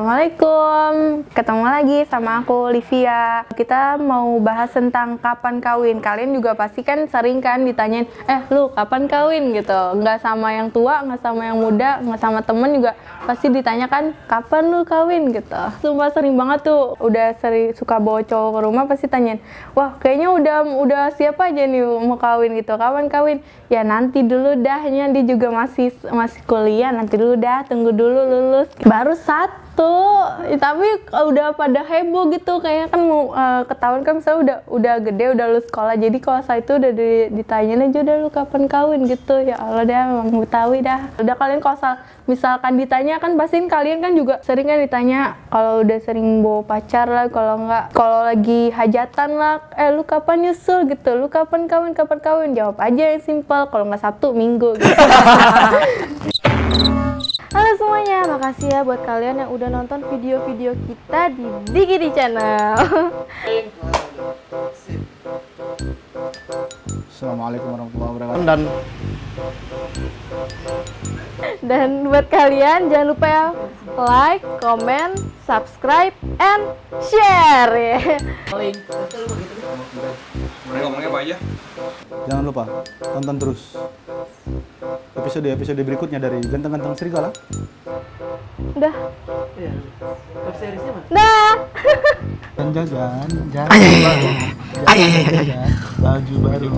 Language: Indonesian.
Assalamualaikum, ketemu lagi sama aku Livia. Kita mau bahas tentang kapan kawin. Kalian juga pasti kan sering kan ditanyain, eh lu kapan kawin gitu. Nggak sama yang tua, nggak sama yang muda, nggak sama temen juga pasti ditanyakan kapan lu kawin gitu. Sumpah sering banget tuh, udah sering suka bawa cowok ke rumah pasti tanyain, wah kayaknya udah udah siap aja nih mau kawin gitu. Kapan kawin? Ya nanti dulu dahnya dia juga masih masih kuliah, nanti dulu dah, tunggu dulu lulus. Baru satu Ya, tapi udah pada heboh gitu kayaknya kan mau uh, ketahuan kan misalnya udah udah gede udah lulus sekolah. Jadi kalau saya itu udah di, ditanyain aja udah lu kapan kawin? gitu. Ya Allah dah emang Betawi dah. Udah kalian kalau misalkan ditanya kan pasti kalian kan juga sering kan ditanya kalau udah sering bawa pacar lah kalau nggak kalau lagi hajatan lah eh lu kapan nyusul? gitu. Lu kapan kawin? Kapan kawin? Jawab aja yang simpel kalau nggak Sabtu Minggu gitu Semuanya, makasih ya buat kalian yang udah nonton video-video kita di Digidi Channel. Assalamualaikum warahmatullahi wabarakatuh. Dan dan buat kalian jangan lupa ya like, comment, subscribe, and share ya. ngomongnya apa aja? Jangan lupa tonton terus episode-episode berikutnya dari Ganteng-Ganteng Serigala. Udah. Iya. Dah. Dan jajan, jajan, jajan, jajan, baju baru.